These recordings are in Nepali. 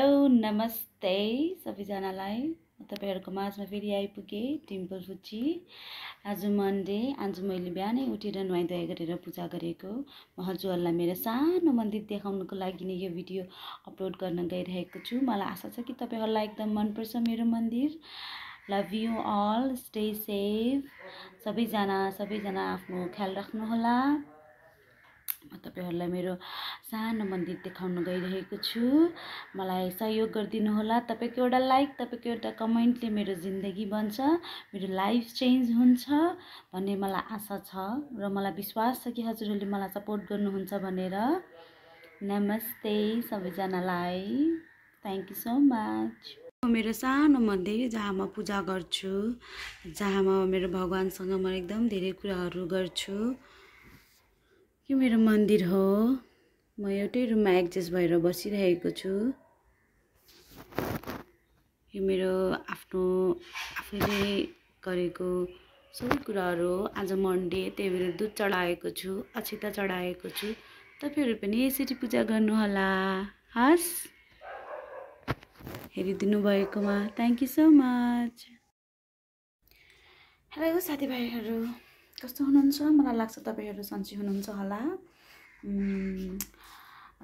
हेलो नमस्ते सबैजनालाई म तपाईँहरूको माझमा फेरि आइपुगेँ टिम्पल फुची आज मन्डे आज मैले बिहानै उठेर नुहाइधुवाइ गरेर पूजा गरेको। म हजुरहरूलाई मेरो सानो मन्दिर देखाउनुको लागि नै यो भिडियो अपलोड गर्न गइरहेको छु। मलाई आशा छ कि तपाईँहरूलाई एकदम मनपर्छ मेरो मन्दिर। Love you all stay safe सबैजना सबैजना आफ्नो ख्याल राख्नुहोला। म तपाईँहरूलाई मेरो सानो मन्दिर देखाउन गइरहेको छु। मलाई सहयोग गरिदिनु होला तपाईँको एउटा लाइक तपाईँको एउटा कमेन्टले मेरो जिन्दगी बन्छ मेरो लाइफ चेन्ज हुन्छ भन्ने मलाई आशा छ र मलाई विश्वास छ कि हजुरहरूले मलाई सपोर्ट गर्नुहुन्छ भनेर। नमस्ते सबैजनालाई। थ्याङ्क यू सो मच मेरो सानो मन्दिर जहाँ म पूजा गर्छु जहाँ म मेरो भगवान्सँग म एकदम धेरै कुराहरू गर्छु। यो मेरो मन्दिर हो। म एउटै रुममा एडजस्ट भएर बसिरहेको छु। यो मेरो आफ्नो आफैले गरेको सबै कुराहरू हो। आज मन्डे त्यही भएर दुध चढाएको छु अक्षिता चढाएको छु। तपाईँहरू पनि यसरी पूजा गर्नुहोला। हस्। हेरिदिनु भएकोमा thank you so much hello साथीभाइहरू। कस्तो हुनुहुन्छ? मलाई लाग्छ तपाईँहरू सन्चै हुनुहुन्छ होला।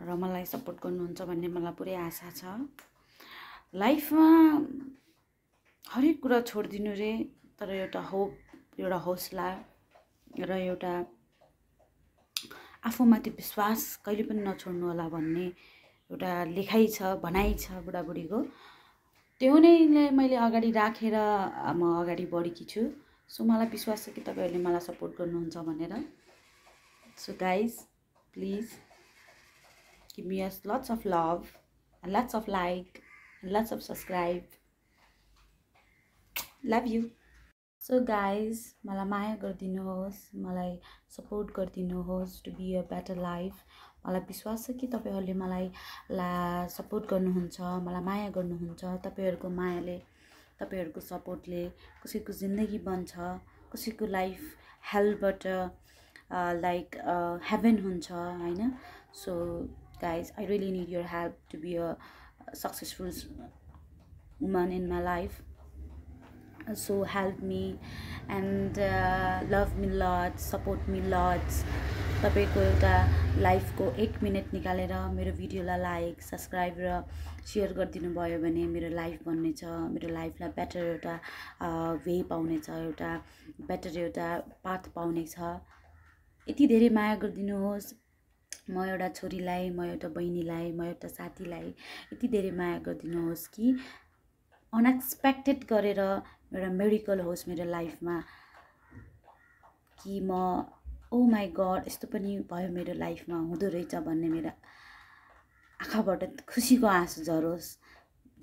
र मलाई सपोर्ट गर्नुहुन्छ भन्ने मलाई पुरै आशा छ। लाइफमा हरेक कुरा छोडिदिनु रे तर एउटा होप एउटा हौसला र एउटा आफूमाथि विश्वास कहिले पनि नछोड्नु होला भन्ने एउटा लेखाइ छ भनाइ छ बुढाबुढीको। त्यो नै मैले अगाडि राखेर म अगाडि बढेकी छु। सो मलाई विश्वास छ कि तपाईँहरूले मलाई सपोर्ट गर्नुहुन्छ भनेर। So guys please give me yes lots of love lots of like lots of subscribe love you so guys मलाई माया गरिदिनुहोस् मलाई सपोर्ट गरिदिनुहोस् to be a better life मलाई विश्वास छ कि तपाईँहरूले मलाई ला सपोर्ट गर्नुहुन्छ मलाई माया गर्नुहुन्छ तपाईँहरूको मायाले तपाईँहरूको सपोर्टले कसैको जिन्दगी बन्छ कसैको लाइफ हेलबाट लाइक हेभेन हुन्छ होइन? So guys I really need your help to be a successful woman in my life help me and uh, love me lots support me lots. तपाईँको एउटा लाइफको एक मिनट निकालेर मेरो भिडियोलाई लाइक सब्सक्राइब र सेयर गरिदिनु भयो भने मेरो लाइफ बन्नेछ मेरो लाइफलाई बेटर एउटा वे पाउनेछ एउटा बेटर एउटा पाथ पाउनेछ यति धेरै माया गरिदिनुहोस्। म एउटा छोरीलाई म एउटा बहिनीलाई म एउटा साथीलाई यति धेरै माया गरिदिनुहोस् कि अनएक्सपेक्टेड गरेर एउटा मेडिकल होस् मेरो लाइफमा कि म ओ माई गड यस्तो पनि भयो मेरो लाइफमा हुँदो रहेछ भन्ने मेरो आँखाबाट खुसीको आँसु झरोस्।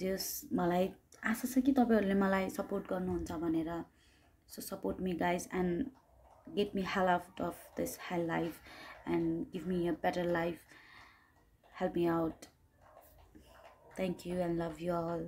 जस मलाई आशा छ कि तपाईँहरूले मलाई सपोर्ट गर्नुहुन्छ भनेर। So support me guys and get me hell out of this hell life and give me a better life help me out thank you and love you all